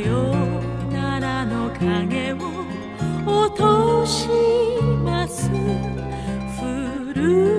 よ奈良の影を落とします。古い